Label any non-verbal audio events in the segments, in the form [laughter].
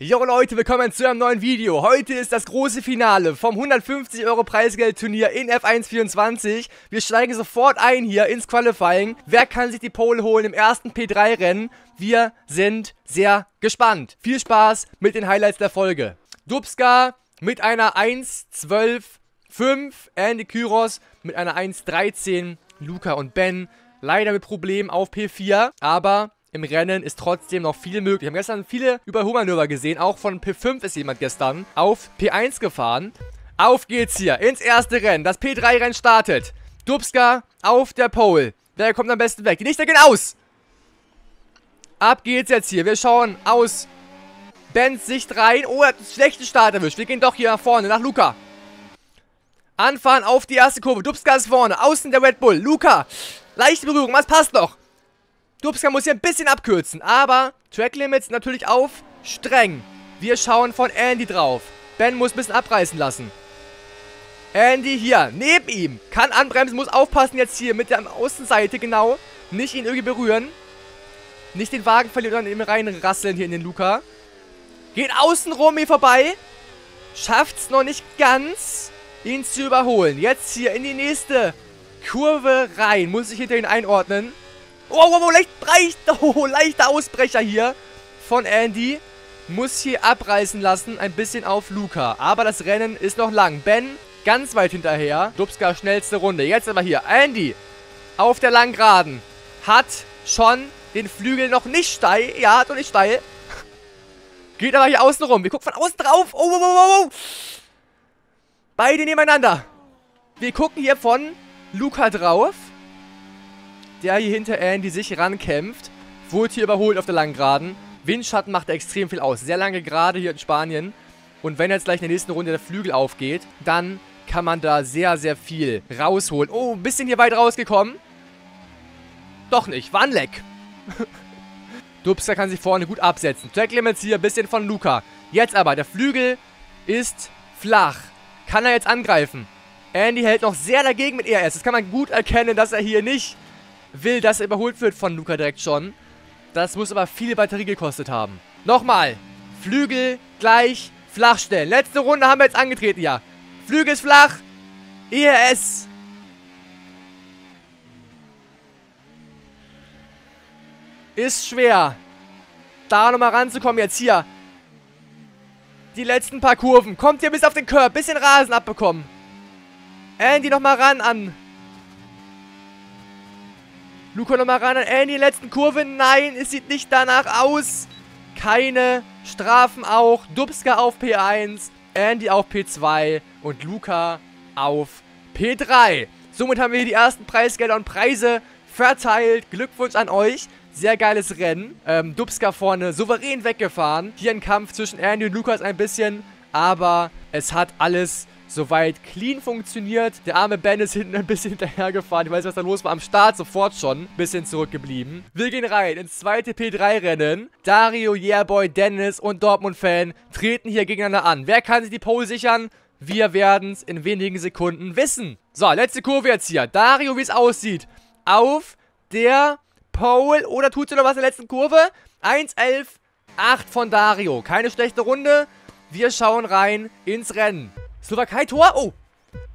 Jo Leute, willkommen zu einem neuen Video. Heute ist das große Finale vom 150 Euro Preisgeldturnier in F124. Wir steigen sofort ein hier ins Qualifying. Wer kann sich die Pole holen im ersten P3-Rennen? Wir sind sehr gespannt. Viel Spaß mit den Highlights der Folge. Dubska mit einer 1.12.5, Andy Kyros mit einer 1.13, Luca und Ben leider mit Problemen auf P4, aber im Rennen ist trotzdem noch viel möglich. Wir haben gestern viele Überholmanöver gesehen. Auch von P5 ist jemand gestern auf P1 gefahren. Auf geht's hier ins erste Rennen. Das P3-Rennen startet. Dubska auf der Pole. Wer kommt am besten weg? Die Lichter gehen aus. Ab geht's jetzt hier. Wir schauen aus Bens Sicht rein. Oh, er hat einen schlechten Start erwischt. Wir gehen doch hier nach vorne, nach Luca. Anfahren auf die erste Kurve. Dubska ist vorne. Außen der Red Bull. Luca. Leichte Berührung. Was passt noch? Dubska muss hier ein bisschen abkürzen, aber Track Limits natürlich auf streng. Wir schauen von Andy drauf. Ben muss ein bisschen abreißen lassen. Andy hier, neben ihm. Kann anbremsen, muss aufpassen jetzt hier mit der Außenseite, genau. Nicht ihn irgendwie berühren. Nicht den Wagen verlieren, sondern eben reinrasseln hier in den Luca. Geht außenrum hier vorbei. Schafft's noch nicht ganz, ihn zu überholen. Jetzt hier in die nächste Kurve rein. Muss ich hinter ihn einordnen. Oh, oh, oh, leicht, leicht, [laughs] oh, leichter Ausbrecher hier von Andy. Muss hier abreißen lassen, ein bisschen auf Luca. Aber das Rennen ist noch lang. Ben ganz weit hinterher. Dubska schnellste Runde. Jetzt aber hier. Andy auf der Langgeraden. Hat schon den Flügel noch nicht steil. Ja, hat noch nicht steil. [laughs] Geht aber hier außen rum. Wir gucken von außen drauf. Oh, oh, oh. oh. Beide nebeneinander. Wir gucken hier von Luca drauf der hier hinter Andy sich rankämpft. Wurde hier überholt auf der langen Geraden. Windschatten macht extrem viel aus. Sehr lange Gerade hier in Spanien. Und wenn jetzt gleich in der nächsten Runde der Flügel aufgeht, dann kann man da sehr, sehr viel rausholen. Oh, ein bisschen hier weit rausgekommen. Doch nicht. War ein Leck. [laughs] Dubster kann sich vorne gut absetzen. Track Limits hier ein bisschen von Luca. Jetzt aber, der Flügel ist flach. Kann er jetzt angreifen? Andy hält noch sehr dagegen mit ERS. Das kann man gut erkennen, dass er hier nicht will, dass er überholt wird von Luca direkt schon. Das muss aber viel Batterie gekostet haben. Nochmal. Flügel gleich flach stellen. Letzte Runde haben wir jetzt angetreten, ja. Flügel ist flach. ERS. Ist schwer. Da nochmal ranzukommen jetzt hier. Die letzten paar Kurven. Kommt hier bis auf den Curb. Bisschen Rasen abbekommen. Andy nochmal ran an Luca nochmal ran an Andy, letzten Kurve. Nein, es sieht nicht danach aus. Keine Strafen auch. Dubska auf P1, Andy auf P2 und Luca auf P3. Somit haben wir hier die ersten Preisgelder und Preise verteilt. Glückwunsch an euch. Sehr geiles Rennen. Ähm, Dubska vorne souverän weggefahren. Hier ein Kampf zwischen Andy und Lukas ein bisschen. Aber es hat alles soweit clean funktioniert. Der arme Ben ist hinten ein bisschen [laughs] hinterhergefahren. Ich weiß nicht, was da los war. Am Start sofort schon. Ein bisschen zurückgeblieben. Wir gehen rein ins zweite P3-Rennen. Dario, Yearboy, Dennis und Dortmund-Fan treten hier gegeneinander an. Wer kann sich die Pole sichern? Wir werden es in wenigen Sekunden wissen. So, letzte Kurve jetzt hier. Dario, wie es aussieht. Auf der Pole. Oder tut sie noch was in der letzten Kurve? 1-11, 8 von Dario. Keine schlechte Runde. Wir schauen rein ins Rennen. Slowakei-Tor. Oh.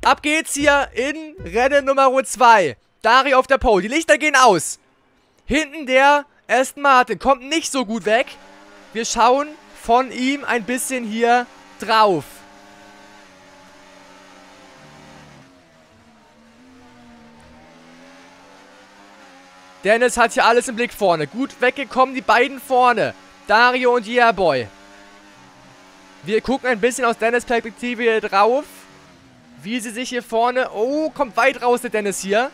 Ab geht's hier in Rennen Nummer 2. Dario auf der Pole. Die Lichter gehen aus. Hinten der Aston Martin. Kommt nicht so gut weg. Wir schauen von ihm ein bisschen hier drauf. Dennis hat hier alles im Blick vorne. Gut weggekommen, die beiden vorne. Dario und Yearboy. Wir gucken ein bisschen aus Dennis Perspektive drauf. Wie sie sich hier vorne... Oh, kommt weit raus der Dennis hier.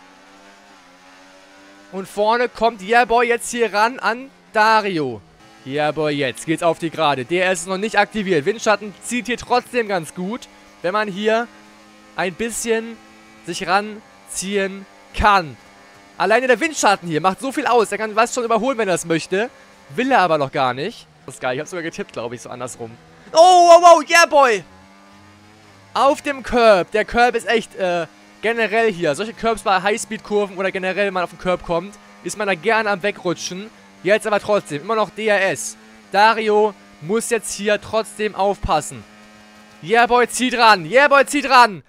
Und vorne kommt Yearboy jetzt hier ran an Dario. Yearboy jetzt geht's auf die Gerade. Der ist noch nicht aktiviert. Windschatten zieht hier trotzdem ganz gut, wenn man hier ein bisschen sich ranziehen kann. Alleine der Windschatten hier macht so viel aus. Er kann was schon überholen, wenn er es möchte. Will er aber noch gar nicht. Das ist geil. Ich habe sogar getippt, glaube ich, so andersrum. Oh, wow, wow, yeah, boy. Auf dem Curb. Der Curb ist echt, äh, generell hier. Solche Curbs bei Highspeed-Kurven oder generell, wenn man auf den Curb kommt, ist man da gerne am Wegrutschen. Jetzt aber trotzdem, immer noch DRS. Dario muss jetzt hier trotzdem aufpassen. Yeah, Boy, zieht ran. Yeah, Boy, zieht ran.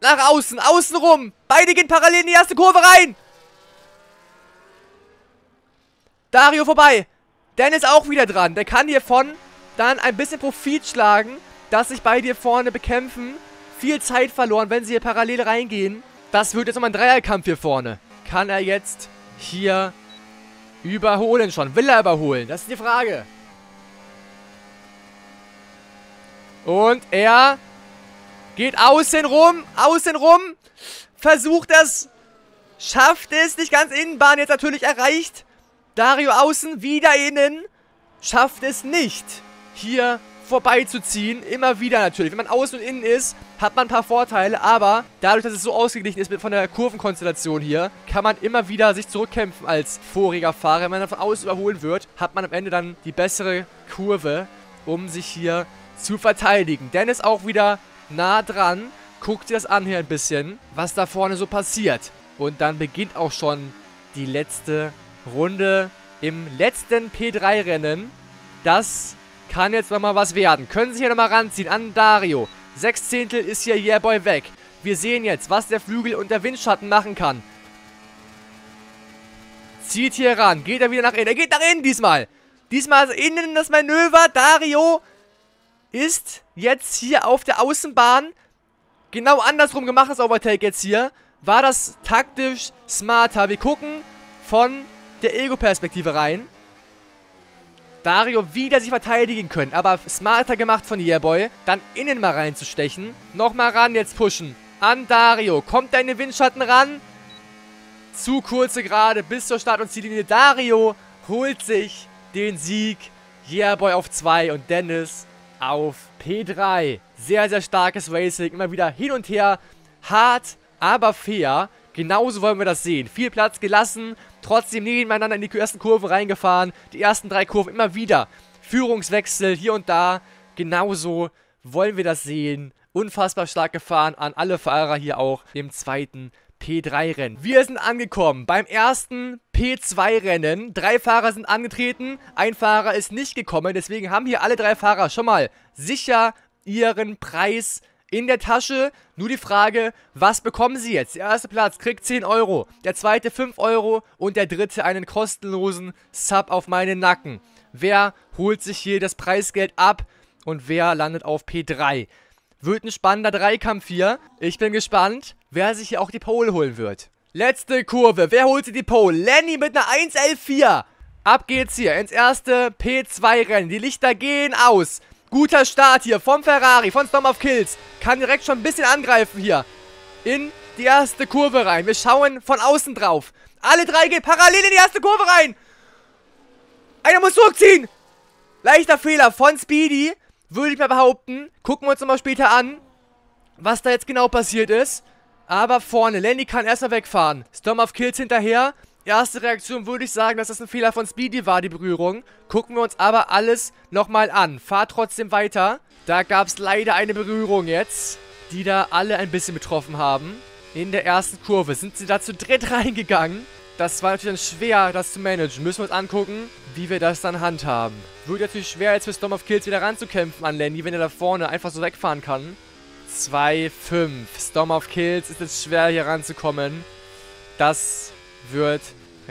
Nach außen, außen rum. Beide gehen parallel in die erste Kurve rein. Dario vorbei. Dennis auch wieder dran. Der kann hiervon dann ein bisschen Profit schlagen, dass sich beide hier vorne bekämpfen. Viel Zeit verloren, wenn sie hier parallel reingehen. Das wird jetzt nochmal ein Dreierkampf hier vorne. Kann er jetzt hier überholen schon? Will er überholen? Das ist die Frage. Und er geht außen rum, außen rum, versucht es, schafft es, nicht ganz Innenbahn jetzt natürlich erreicht. Dario außen, wieder innen, schafft es nicht, hier vorbeizuziehen. Immer wieder natürlich. Wenn man außen und innen ist, hat man ein paar Vorteile, aber dadurch, dass es so ausgeglichen ist von der Kurvenkonstellation hier, kann man immer wieder sich zurückkämpfen als voriger Fahrer. Wenn man von außen überholen wird, hat man am Ende dann die bessere Kurve, um sich hier zu verteidigen. Dennis auch wieder nah dran. Guckt dir das an hier ein bisschen, was da vorne so passiert. Und dann beginnt auch schon die letzte Runde im letzten P3-Rennen. Das kann jetzt nochmal was werden. Können sich hier nochmal ranziehen an Dario. Sechs Zehntel ist hier Yearboy weg. Wir sehen jetzt, was der Flügel und der Windschatten machen kann. Zieht hier ran. Geht er wieder nach innen. Er geht nach innen diesmal. Diesmal innen das Manöver. Dario ist jetzt hier auf der Außenbahn genau andersrum gemacht, das Overtake jetzt hier. War das taktisch smarter. Wir gucken von der Ego-Perspektive rein. Dario wieder sich verteidigen können, aber smarter gemacht von Yearboy. Dann innen mal reinzustechen. Nochmal ran jetzt pushen. An Dario. Kommt deine Windschatten ran. Zu kurze Gerade bis zur Start- und Ziellinie. Dario holt sich den Sieg. Yearboy auf 2 und Dennis auf P3. Sehr, sehr starkes Racing. Immer wieder hin und her. Hart, aber fair. Genauso wollen wir das sehen. Viel Platz gelassen, trotzdem nebeneinander in die ersten Kurven reingefahren. Die ersten drei Kurven immer wieder. Führungswechsel hier und da. Genauso wollen wir das sehen. Unfassbar stark gefahren an alle Fahrer hier auch im zweiten P3-Rennen. Wir sind angekommen beim ersten P2-Rennen. Drei Fahrer sind angetreten, ein Fahrer ist nicht gekommen. Deswegen haben hier alle drei Fahrer schon mal sicher ihren Preis in der Tasche. Nur die Frage, was bekommen sie jetzt? Der erste Platz kriegt 10 Euro, der zweite 5 Euro und der dritte einen kostenlosen Sub auf meinen Nacken. Wer holt sich hier das Preisgeld ab und wer landet auf P3? Wird ein spannender Dreikampf hier. Ich bin gespannt, wer sich hier auch die Pole holen wird. Letzte Kurve. Wer holt sich die Pole? Lenny mit einer 1.11.4. Ab geht's hier ins erste P2-Rennen. Die Lichter gehen aus. Guter Start hier vom Ferrari, von Storm of Kills. Kann direkt schon ein bisschen angreifen hier. In die erste Kurve rein. Wir schauen von außen drauf. Alle drei gehen parallel in die erste Kurve rein. Einer muss zurückziehen. Leichter Fehler von Speedy. Würde ich mal behaupten. Gucken wir uns nochmal später an, was da jetzt genau passiert ist. Aber vorne, Lenny kann erstmal wegfahren. Storm of Kills hinterher. Erste Reaktion würde ich sagen, dass das ein Fehler von Speedy war, die Berührung. Gucken wir uns aber alles nochmal an. Fahr trotzdem weiter. Da gab es leider eine Berührung jetzt, die da alle ein bisschen betroffen haben. In der ersten Kurve sind sie da zu dritt [laughs] reingegangen. Das war natürlich dann schwer, das zu managen. Müssen wir uns angucken, wie wir das dann handhaben. Wird natürlich schwer, jetzt für Storm of Kills wieder ranzukämpfen an Lenny, wenn er da vorne einfach so wegfahren kann. 2-5. Storm of Kills ist jetzt schwer, hier ranzukommen. Das wird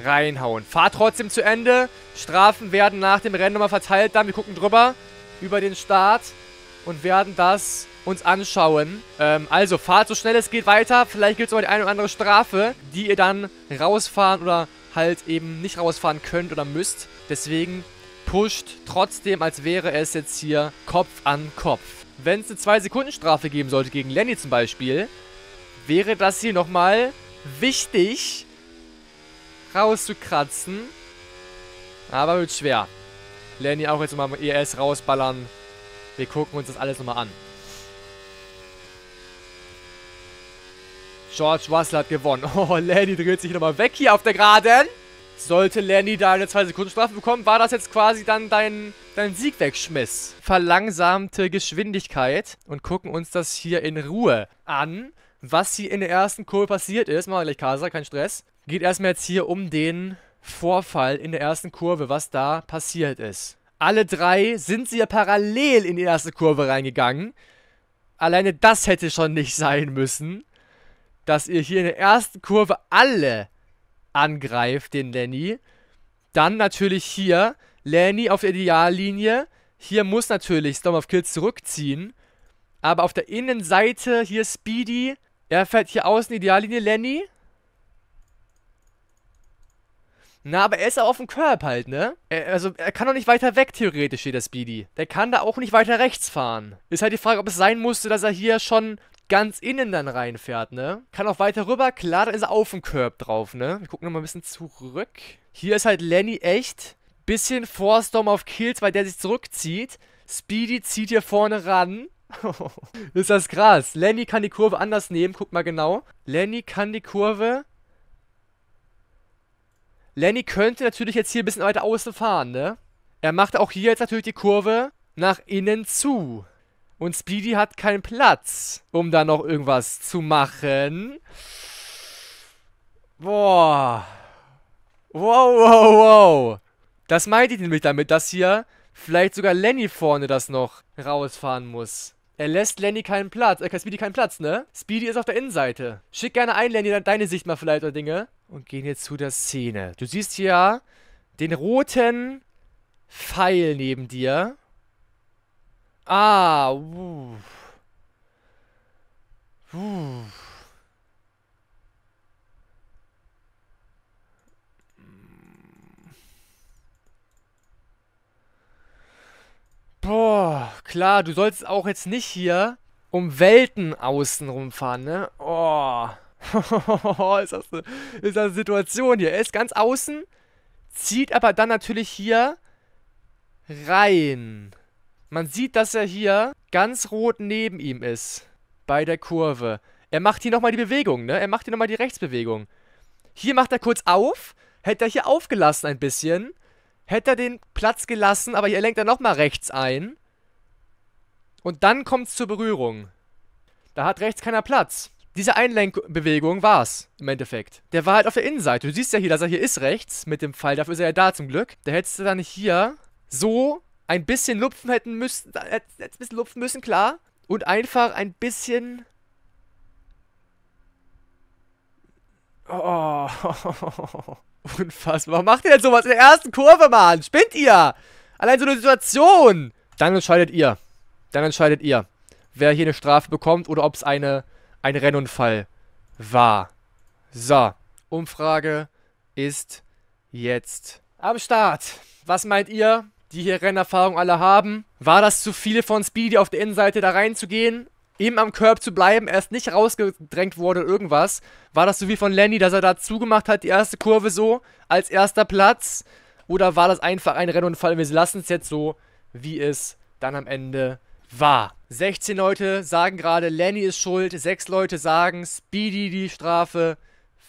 reinhauen. Fahrt trotzdem zu Ende. Strafen werden nach dem Rennen nochmal verteilt. Dann, wir gucken drüber über den Start und werden das uns anschauen. Ähm, also, fahrt so schnell es geht weiter. Vielleicht gibt es noch die eine oder andere Strafe, die ihr dann rausfahren oder halt eben nicht rausfahren könnt oder müsst. Deswegen pusht trotzdem, als wäre es jetzt hier Kopf an Kopf. Wenn es eine 2-Sekunden-Strafe geben sollte, gegen Lenny zum Beispiel, wäre das hier nochmal wichtig rauszukratzen. Aber wird schwer. Lenny auch jetzt nochmal ES rausballern. Wir gucken uns das alles nochmal an. George Russell hat gewonnen. [laughs] Oh, Lenny dreht sich nochmal weg hier auf der Geraden. Sollte Lenny da eine 2-Sekunden-Strafe bekommen, war das jetzt quasi dann dein, dein Sieg wegschmiss. Verlangsamte Geschwindigkeit. Und gucken uns das hier in Ruhe an. Was hier in der ersten Kurve passiert ist. Machen wir gleich Kasa, kein Stress. Geht erstmal jetzt hier um den Vorfall in der ersten Kurve, was da passiert ist. Alle drei sind sie ja parallel in die erste Kurve reingegangen. Alleine das hätte schon nicht sein müssen, dass ihr hier in der ersten Kurve alle angreift, den Lenny. Dann natürlich hier Lenny auf der Ideallinie. Hier muss natürlich Storm of Kills zurückziehen. Aber auf der Innenseite hier Speedy. Er fährt hier außen Ideallinie Lenny. Na, aber er ist ja auf dem Curb halt, ne? Er, also, er kann doch nicht weiter weg, theoretisch, steht der Speedy. Der kann da auch nicht weiter rechts fahren. Ist halt die Frage, ob es sein musste, dass er hier schon ganz innen dann reinfährt, ne? Kann auch weiter rüber, klar, dann ist er auf dem Curb drauf, ne? Wir gucken nochmal ein bisschen zurück. Hier ist halt Lenny echt bisschen vor Storm of Kills, weil der sich zurückzieht. Speedy zieht hier vorne ran. [laughs] ist das krass. Lenny kann die Kurve anders nehmen, guck mal genau. Lenny kann die Kurve Lenny könnte natürlich jetzt hier ein bisschen weiter außen fahren, ne? Er macht auch hier jetzt natürlich die Kurve nach innen zu. Und Speedy hat keinen Platz, um da noch irgendwas zu machen. Boah. Wow, wow, wow. Das meinte ich nämlich damit, dass hier vielleicht sogar Lenny vorne das noch rausfahren muss. Er lässt Lenny keinen Platz, äh, Speedy keinen Platz, ne? Speedy ist auf der Innenseite. Schick gerne ein, Lenny, deine Sicht mal vielleicht oder Dinge. Und gehen jetzt zu der Szene. Du siehst hier den roten Pfeil neben dir. Ah, uh. Uh. Boah, klar, du sollst auch jetzt nicht hier um Welten außen rumfahren, ne? Oh. [laughs] ist, das eine, ist das eine Situation hier. Er ist ganz außen, zieht aber dann natürlich hier rein. Man sieht, dass er hier ganz rot neben ihm ist. Bei der Kurve. Er macht hier nochmal die Bewegung, ne? Er macht hier nochmal die Rechtsbewegung. Hier macht er kurz auf. Hätte er hier aufgelassen ein bisschen. Hätte er den Platz gelassen, aber hier lenkt er nochmal rechts ein. Und dann kommt es zur Berührung. Da hat rechts keiner Platz. Diese Einlenkbewegung war's im Endeffekt. Der war halt auf der Innenseite. Du siehst ja hier, dass er hier ist rechts mit dem Pfeil. Dafür ist er ja da zum Glück. Da hättest du dann hier so ein bisschen lupfen hätten müssen. Hättest ein bisschen lupfen müssen, klar. Und einfach ein bisschen... Oh. [laughs] Unfassbar. Warum macht ihr denn sowas in der ersten Kurve, Mann? Spinnt ihr? Allein so eine Situation. Dann entscheidet ihr. Dann entscheidet ihr, wer hier eine Strafe bekommt oder ob es eine, ein Rennunfall war. So. Umfrage ist jetzt am Start. Was meint ihr, die hier Rennerfahrung alle haben? War das zu viel von Speedy auf der Innenseite da reinzugehen? eben am Curb zu bleiben, erst nicht rausgedrängt wurde irgendwas. War das so wie von Lenny, dass er da zugemacht hat, die erste Kurve so, als erster Platz? Oder war das einfach ein Rennunfall? Wir lassen es jetzt so, wie es dann am Ende war. 16 Leute sagen gerade, Lenny ist schuld. 6 Leute sagen, Speedy die Strafe.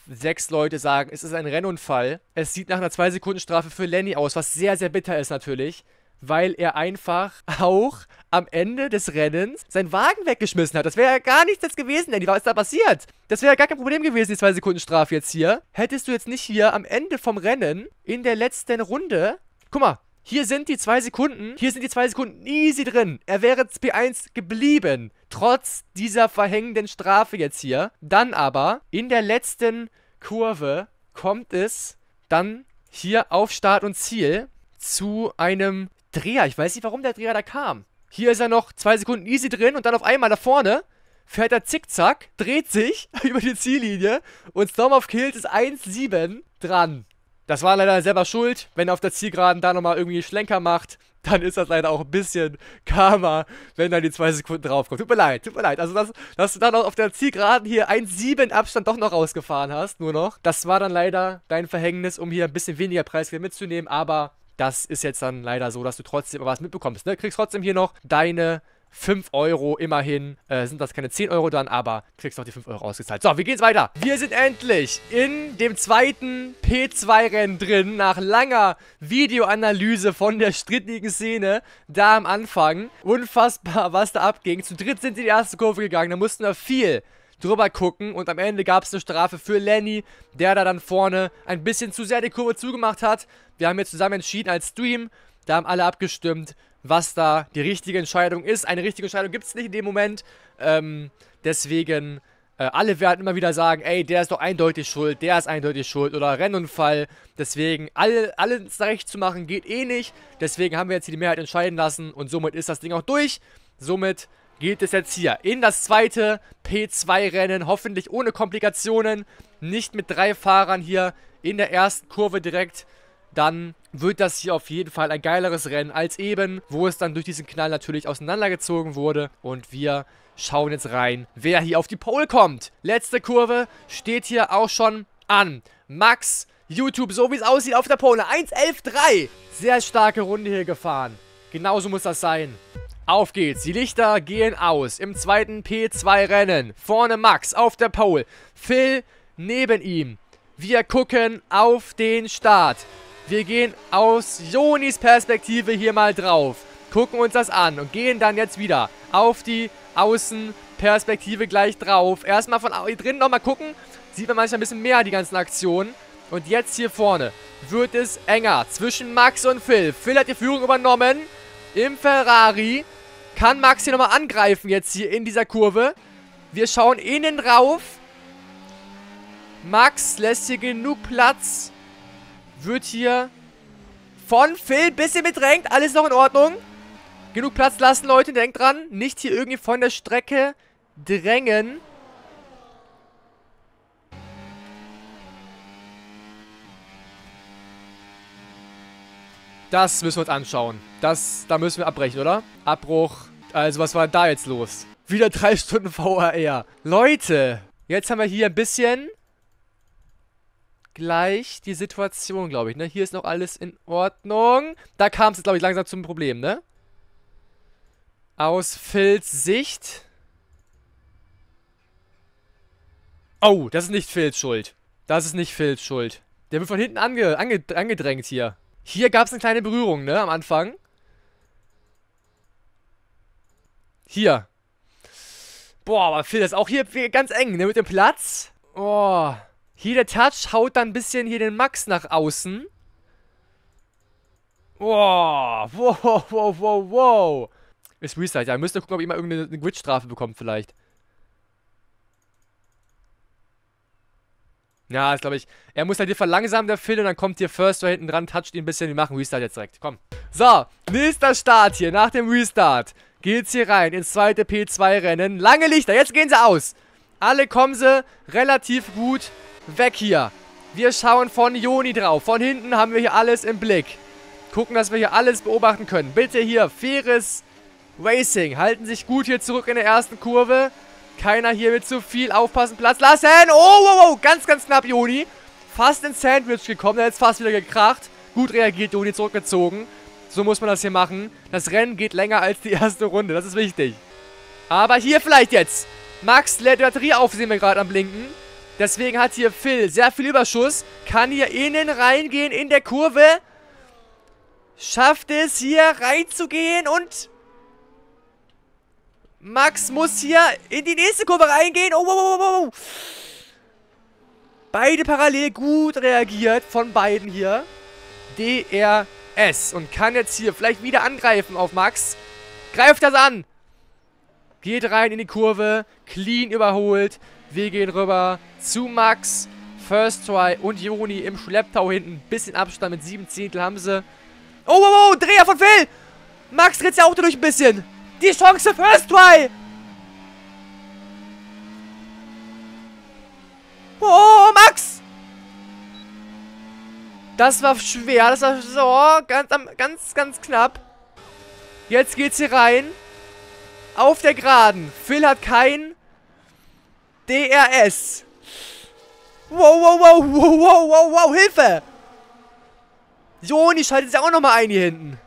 6 Leute sagen, es ist ein Rennunfall. Es sieht nach einer 2-Sekunden-Strafe für Lenny aus, was sehr, sehr bitter ist natürlich weil er einfach auch am Ende des Rennens seinen Wagen weggeschmissen hat. Das wäre ja gar nichts jetzt gewesen, Andy. Was ist da passiert? Das wäre ja gar kein Problem gewesen, die 2 Sekunden Strafe jetzt hier. Hättest du jetzt nicht hier am Ende vom Rennen in der letzten Runde. Guck mal, hier sind die 2 Sekunden. Hier sind die 2 Sekunden easy drin. Er wäre P1 geblieben. Trotz dieser verhängenden Strafe jetzt hier. Dann aber in der letzten Kurve kommt es dann hier auf Start und Ziel zu einem Dreher. Ich weiß nicht, warum der Dreher da kam. Hier ist er noch zwei Sekunden easy drin und dann auf einmal da vorne fährt er zickzack, dreht sich [laughs] über die Ziellinie und Storm of Kills ist 1-7 dran. Das war leider selber schuld. Wenn er auf der Zielgeraden da nochmal irgendwie Schlenker macht, dann ist das leider auch ein bisschen Karma, wenn dann die zwei Sekunden draufkommt. Tut mir leid, tut mir leid. Also, dass, dass du dann auf der Zielgeraden hier 1-7 Abstand doch noch rausgefahren hast, nur noch. Das war dann leider dein Verhängnis, um hier ein bisschen weniger Preisgeld mitzunehmen. Aber das ist jetzt dann leider so, dass du trotzdem was mitbekommst. Ne? Kriegst trotzdem hier noch deine 5 Euro immerhin. Äh, sind das keine 10 Euro dann, aber kriegst noch die 5 Euro ausgezahlt. So, wie geht's weiter? Wir sind endlich in dem zweiten P2-Rennen drin, nach langer Videoanalyse von der strittigen Szene da am Anfang. Unfassbar, was da abging. Zu dritt sind sie in die erste Kurve gegangen, da mussten wir viel drüber gucken und am Ende gab es eine Strafe für Lenny, der da dann vorne ein bisschen zu sehr die Kurve zugemacht hat. Wir haben jetzt zusammen entschieden als Stream, Da haben alle abgestimmt, was da die richtige Entscheidung ist. Eine richtige Entscheidung gibt es nicht in dem Moment. Ähm, deswegen, äh, alle werden immer wieder sagen, ey, der ist doch eindeutig schuld, der ist eindeutig schuld oder Rennunfall. Deswegen, alle, alles recht zu machen geht eh nicht. Deswegen haben wir jetzt hier die Mehrheit entscheiden lassen und somit ist das Ding auch durch. Somit geht es jetzt hier in das zweite P2-Rennen, hoffentlich ohne Komplikationen, nicht mit drei Fahrern hier in der ersten Kurve direkt, dann wird das hier auf jeden Fall ein geileres Rennen als eben, wo es dann durch diesen Knall natürlich auseinandergezogen wurde und wir schauen jetzt rein, wer hier auf die Pole kommt. Letzte Kurve steht hier auch schon an. Max, YouTube, so wie es aussieht auf der Pole, 1.11.3. Sehr starke Runde hier gefahren. Genauso muss das sein. Auf geht's, die Lichter gehen aus im zweiten P2-Rennen. Vorne Max auf der Pole, Phil neben ihm. Wir gucken auf den Start. Wir gehen aus Jonis Perspektive hier mal drauf. Gucken uns das an und gehen dann jetzt wieder auf die Außenperspektive gleich drauf. Erstmal von hier drin nochmal gucken. Sieht man manchmal ein bisschen mehr die ganzen Aktionen. Und jetzt hier vorne wird es enger zwischen Max und Phil. Phil hat die Führung übernommen im Ferrari. Kann Max hier nochmal angreifen jetzt hier in dieser Kurve. Wir schauen innen rauf. Max lässt hier genug Platz. Wird hier von Phil ein bisschen bedrängt. Alles noch in Ordnung. Genug Platz lassen, Leute. Denkt dran. Nicht hier irgendwie von der Strecke drängen. Das müssen wir uns anschauen. Das, da müssen wir abbrechen, oder? Abbruch. Also, was war da jetzt los? Wieder drei [laughs] Stunden VRR. Leute, jetzt haben wir hier ein bisschen gleich die Situation, glaube ich, ne? Hier ist noch alles in Ordnung. Da kam es, glaube ich, langsam zum Problem, ne? Aus Phils Sicht. Oh, das ist nicht Phils Schuld. Das ist nicht Phils Schuld. Der wird von hinten ange ange angedrängt hier. Hier gab es eine kleine Berührung, ne, am Anfang. Hier. Boah, aber Phil, ist auch hier ganz eng, ne, mit dem Platz. Boah. Hier der Touch haut dann ein bisschen hier den Max nach außen. Boah. Wow, wow, wow, wow. Ist Restart, ja. Müsst ihr gucken, ob ihr mal irgendeine Glitch-Strafe bekommt, vielleicht. Ja, ist glaube ich. Er muss halt hier verlangsamen, der Phil, und dann kommt hier First da hinten dran, toucht ihn ein bisschen. Wir machen Restart jetzt direkt. Komm. So, nächster Start hier. Nach dem Restart geht's hier rein ins zweite P2-Rennen. Lange Lichter, jetzt gehen sie aus. Alle kommen sie relativ gut weg hier. Wir schauen von Joni drauf. Von hinten haben wir hier alles im Blick. Gucken, dass wir hier alles beobachten können. Bitte hier, faires Racing. Halten sich gut hier zurück in der ersten Kurve. Keiner hier mit zu viel aufpassen. Platz lassen. Oh, wow, wow. Ganz, ganz knapp, Joni. Fast ins Sandwich gekommen. Hat jetzt fast wieder gekracht. Gut reagiert, Joni zurückgezogen. So muss man das hier machen. Das Rennen geht länger als die erste Runde. Das ist wichtig. Aber hier vielleicht jetzt. Max lädt die Batterie auf, sehen wir gerade am Blinken. Deswegen hat hier Phil sehr viel Überschuss. Kann hier innen reingehen in der Kurve. Schafft es hier reinzugehen und Max muss hier in die nächste Kurve reingehen. Oh, wow, wow, wow. Beide parallel gut reagiert von beiden hier. DRS. Und kann jetzt hier vielleicht wieder angreifen auf Max. Greift das an. Geht rein in die Kurve. Clean überholt. Wir gehen rüber zu Max. First Try und Joni im Schlepptau hinten. Bisschen Abstand mit sieben Zehntel haben sie. Oh, wow, wow. Dreher von Phil. Max dreht ja auch dadurch ein bisschen. Die Chance First Try! Oh, Max! Das war schwer. Das war so ganz, ganz, ganz knapp. Jetzt geht's hier rein. Auf der Geraden. Phil hat kein DRS. Wow, wow, wow, wow, wow, wow, wow, Hilfe! Joni schaltet sich auch nochmal ein hier hinten.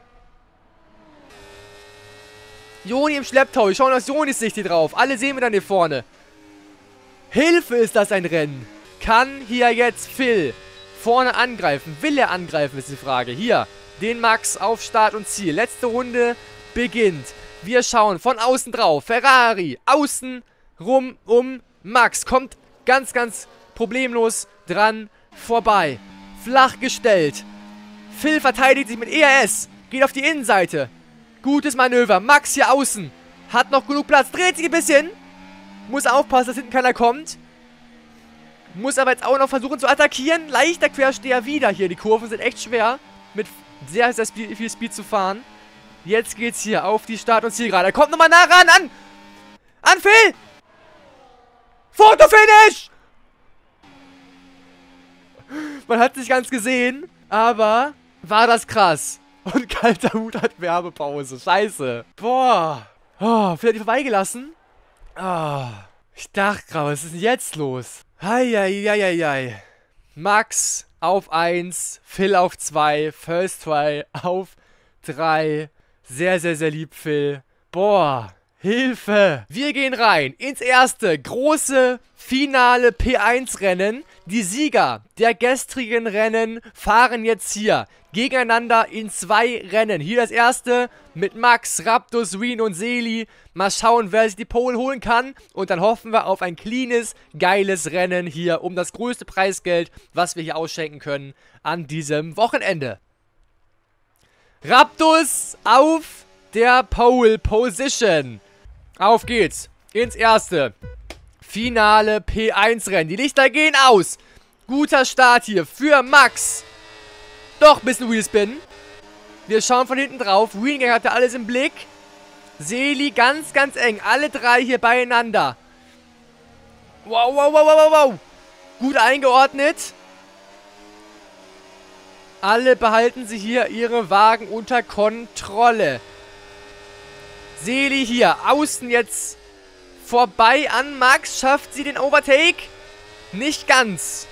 Joni im Schlepptau. Wir schauen aus Jonis Sicht hier drauf. Alle sehen wir dann hier vorne. Hilfe ist das ein Rennen. Kann hier jetzt Phil vorne angreifen? Will er angreifen, ist die Frage. Hier, den Max auf Start und Ziel. Letzte Runde beginnt. Wir schauen von außen drauf. Ferrari außen rum um Max. Kommt ganz, ganz problemlos dran vorbei. Flach gestellt. Phil verteidigt sich mit ERS. Geht auf die Innenseite. Gutes Manöver. Max hier außen. Hat noch genug Platz. Dreht sich ein bisschen. Muss aufpassen, dass hinten keiner kommt. Muss aber jetzt auch noch versuchen zu attackieren. Leichter Quersteher wieder hier. Die Kurven sind echt schwer. Mit sehr, sehr viel Speed zu fahren. Jetzt geht's hier auf die Start- und Zielgerade. Er kommt nochmal nah ran. An! An Phil! Fotofinish! Man hat nicht ganz gesehen, aber war das krass. Und kalter Hut hat Werbepause. Scheiße. Boah. Oh, die vorbeigelassen. Oh. Ich dachte gerade, was ist denn jetzt los? Heieieiei. Max auf 1, Phil auf 2, First Try auf 3. Sehr, sehr, sehr lieb, Phil. Boah. Hilfe! Wir gehen rein ins erste große finale P1-Rennen. Die Sieger der gestrigen Rennen fahren jetzt hier gegeneinander in zwei Rennen. Hier das erste mit Max, Raptus, Wien und Seli. Mal schauen, wer sich die Pole holen kann. Und dann hoffen wir auf ein cleanes, geiles Rennen hier um das größte Preisgeld, was wir hier ausschenken können an diesem Wochenende. Raptus auf der Pole Position. Auf geht's. Ins erste. Finale P1-Rennen. Die Lichter gehen aus. Guter Start hier für Max. Doch, bisschen Wheelspin. Wir schauen von hinten drauf. Wheelgang hatte alles im Blick. Seli ganz, ganz eng. Alle drei hier beieinander. Wow, wow, wow, wow, wow. Gut eingeordnet. Alle behalten sie hier ihre Wagen unter Kontrolle. Seli hier. Außen jetzt vorbei an Max. Schafft sie den Overtake? Nicht ganz.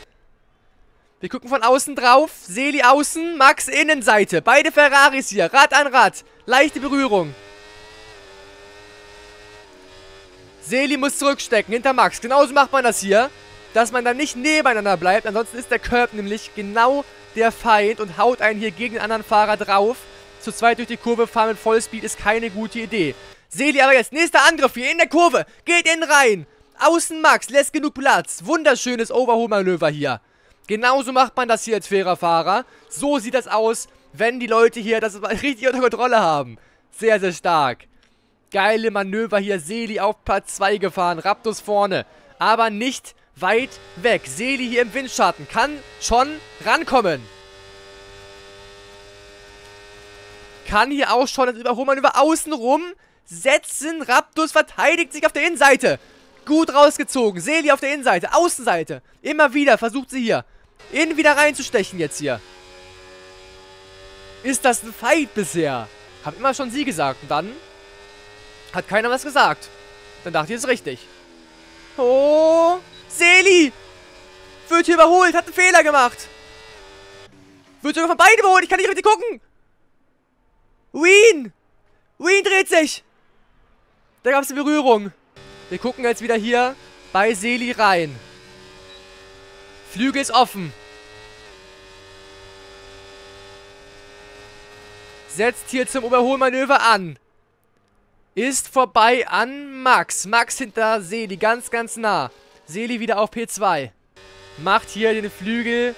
Wir gucken von außen drauf. Seli außen, Max Innenseite. Beide Ferraris hier. Rad an Rad. Leichte Berührung. Seli muss zurückstecken hinter Max. Genauso macht man das hier. Dass man dann nicht nebeneinander bleibt. Ansonsten ist der Curb nämlich genau der Feind und haut einen hier gegen den anderen Fahrer drauf zu zweit durch die Kurve fahren mit Vollspeed ist keine gute Idee. Seli aber jetzt, nächster Angriff hier in der Kurve. Geht innen rein. Außen Max, lässt genug Platz. Wunderschönes Overholmanöver hier. Genauso macht man das hier als fairer Fahrer. So sieht das aus, wenn die Leute hier das [laughs] richtig unter Kontrolle haben. Sehr, sehr stark. Geile Manöver hier. Seli auf Platz 2 gefahren. Raptus vorne. Aber nicht weit weg. Seli hier im Windschatten. Kann schon rankommen. Kann hier auch schon das Überholmanöver außen rum setzen. Raptus verteidigt sich auf der Innenseite. Gut rausgezogen. Seli auf der Innenseite. Außenseite. Immer wieder versucht sie hier. Innen wieder reinzustechen jetzt hier. Ist das ein Fight bisher? Hab immer schon sie gesagt. Und dann hat keiner was gesagt. Dann dachte ich, es ist richtig. Oh, Seli! Wird hier überholt, hat einen Fehler gemacht. Wird sogar von beiden überholt, ich kann nicht richtig gucken. Ween! Ween dreht sich! Da gab es eine Berührung. Wir gucken jetzt wieder hier bei Seli rein. Flügel ist offen. Setzt hier zum Überholmanöver an. Ist vorbei an Max. Max hinter Seli, ganz, ganz nah. Seli wieder auf P2. Macht hier den Flügel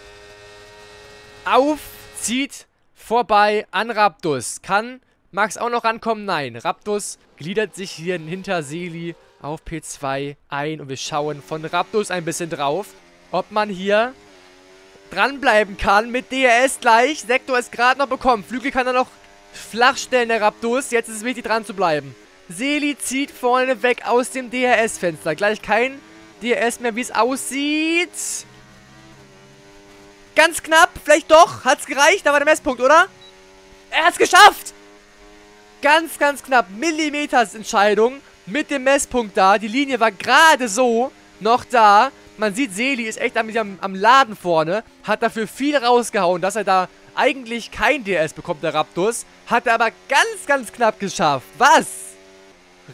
auf, zieht vorbei an Raptus. Kann Max auch noch rankommen? Nein. Raptus gliedert sich hier hinter Seli auf P2 ein und wir schauen von Raptus ein bisschen drauf, ob man hier dranbleiben kann mit DRS gleich. Sektor ist gerade noch bekommen. Flügel kann er noch flach stellen, der Raptus. Jetzt ist es wichtig, dran zu bleiben. Seli zieht vorne weg aus dem DRS-Fenster. Gleich kein DRS mehr, wie es aussieht. Ganz knapp, vielleicht doch. Hat's gereicht, da war der Messpunkt, oder? Er hat's geschafft! Ganz, ganz knapp. Millimeters-Entscheidung mit dem Messpunkt da. Die Linie war gerade so noch da. Man sieht, Seli ist echt am, am Laden vorne. Hat dafür viel rausgehauen, dass er da eigentlich kein DS bekommt, der Raptus. Hat er aber ganz, ganz knapp geschafft. Was?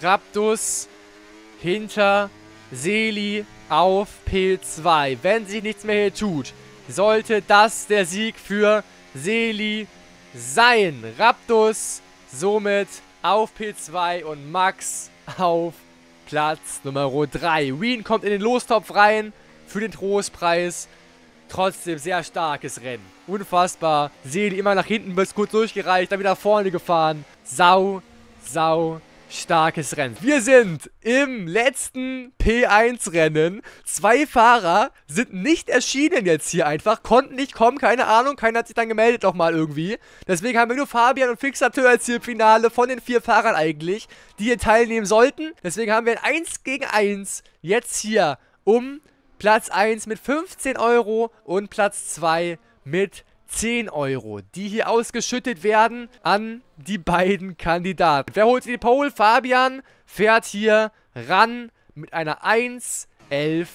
Raptus hinter Seli auf P2. Wenn sich nichts mehr hier tut sollte das der Sieg für Seli sein. Raptus somit auf P2 und Max auf Platz Nummer 3. Wien kommt in den Lostopf rein für den Trostpreis. Trotzdem sehr starkes Rennen. Unfassbar. Sehe immer nach hinten, bis kurz durchgereicht, dann wieder vorne gefahren. Sau, sau, starkes Rennen. Wir sind im letzten P1-Rennen. Zwei Fahrer sind nicht erschienen jetzt hier einfach, konnten nicht kommen, keine Ahnung, keiner hat sich dann gemeldet nochmal irgendwie. Deswegen haben wir nur Fabian und Fixateur jetzt hier im Finale von den vier Fahrern eigentlich, die hier teilnehmen sollten. Deswegen haben wir ein 1 gegen 1 jetzt hier um Platz 1 mit 15 Euro und Platz 2 mit 10 Euro, die hier ausgeschüttet werden an die beiden Kandidaten. Wer holt die Pole? Fabian fährt hier ran mit einer 1, 11,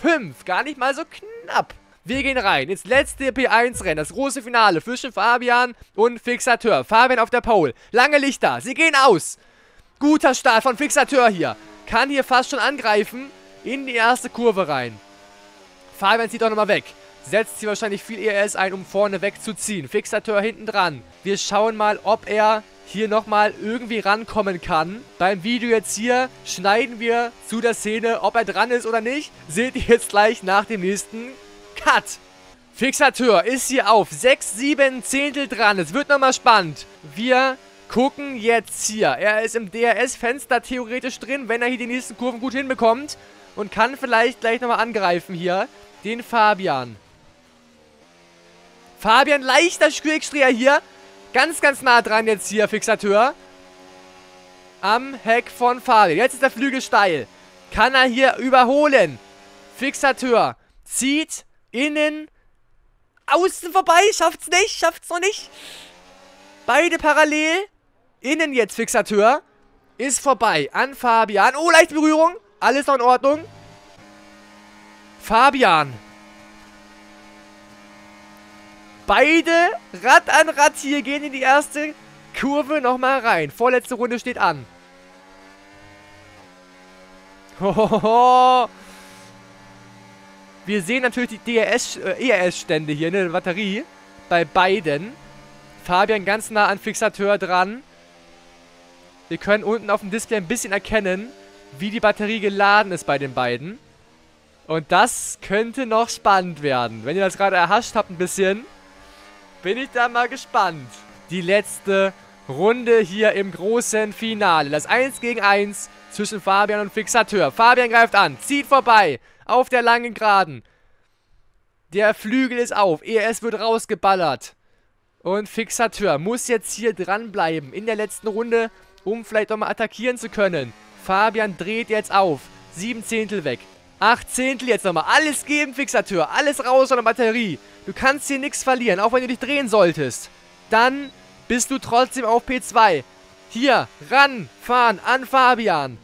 5. Gar nicht mal so knapp. Wir gehen rein ins letzte P1-Rennen, das große Finale zwischen Fabian und Fixateur. Fabian auf der Pole. Lange Lichter, sie gehen aus. Guter Start von Fixateur hier. Kann hier fast schon angreifen in die erste Kurve rein. Fabian zieht auch nochmal weg setzt hier wahrscheinlich viel ERS ein, um vorne wegzuziehen. Fixateur hinten dran. Wir schauen mal, ob er hier nochmal irgendwie rankommen kann. Beim Video jetzt hier schneiden wir zu der Szene, ob er dran ist oder nicht. Seht ihr jetzt gleich nach dem nächsten Cut. Fixateur ist hier auf 6, 7 Zehntel dran. Es wird nochmal spannend. Wir gucken jetzt hier. Er ist im DRS-Fenster theoretisch drin, wenn er hier die nächsten Kurven gut hinbekommt. Und kann vielleicht gleich nochmal angreifen hier. Den Fabian. Fabian, leichter Quickstreher hier. Ganz, ganz nah dran jetzt hier, Fixateur. Am Heck von Fabian. Jetzt ist der Flügel steil. Kann er hier überholen. Fixateur zieht innen außen vorbei. Schafft's nicht, schafft's noch nicht. Beide parallel. Innen jetzt Fixateur. Ist vorbei an Fabian. Oh, leichte Berührung. Alles noch in Ordnung. Fabian Beide Rad an Rad hier gehen in die erste Kurve nochmal rein. Vorletzte Runde steht an. Hohoho. Wir sehen natürlich die DRS, äh, ERS-Stände hier, ne, Batterie. Bei beiden. Fabian ganz nah an Fixateur dran. Wir können unten auf dem Display ein bisschen erkennen, wie die Batterie geladen ist bei den beiden. Und das könnte noch spannend werden. Wenn ihr das gerade erhascht habt ein bisschen, bin ich da mal gespannt. Die letzte Runde hier im großen Finale. Das 1 gegen 1 zwischen Fabian und Fixateur. Fabian greift an, zieht vorbei auf der langen Geraden. Der Flügel ist auf, ERS wird rausgeballert. Und Fixateur muss jetzt hier dranbleiben in der letzten Runde, um vielleicht nochmal attackieren zu können. Fabian dreht jetzt auf. Sieben Zehntel weg. Acht Zehntel jetzt nochmal. Alles geben, Fixateur. Alles raus von der Batterie. Du kannst hier nichts verlieren, auch wenn du dich drehen solltest. Dann bist du trotzdem auf P2. Hier, ranfahren an Fabian.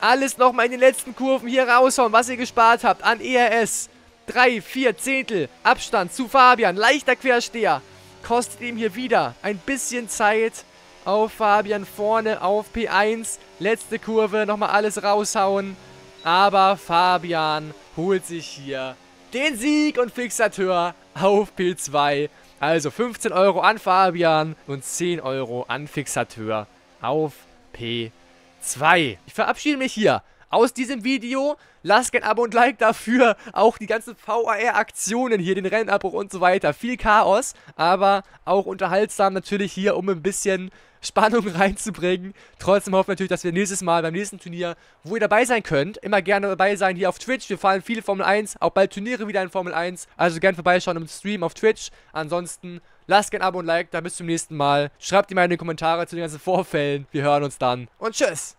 Alles nochmal in den letzten Kurven hier raushauen, was ihr gespart habt an ERS. 3, 4 Zehntel Abstand zu Fabian. Leichter Quersteher. Kostet ihm hier wieder ein bisschen Zeit auf Fabian vorne auf P1. Letzte Kurve, nochmal alles raushauen. Aber Fabian holt sich hier den Sieg und Fixateur auf P2. Also 15 Euro an Fabian und 10 Euro an Fixateur auf P2. Ich verabschiede mich hier aus diesem Video. Lasst ein Abo und Like dafür. Auch die ganzen VAR-Aktionen hier, den Rennabbruch und so weiter. Viel Chaos, aber auch unterhaltsam natürlich hier, um ein bisschen Spannung [laughs] reinzubringen. Trotzdem hoffe ich natürlich, dass wir nächstes Mal beim nächsten Turnier, wo ihr dabei sein könnt, immer gerne dabei sein hier auf Twitch. Wir fahren viele Formel 1, auch bald Turniere wieder in Formel 1. Also gerne vorbeischauen im Stream auf Twitch. Ansonsten lasst gerne Abo und Like, dann bis zum nächsten Mal. Schreibt die mal in die Kommentare zu den ganzen Vorfällen. Wir hören uns dann und tschüss.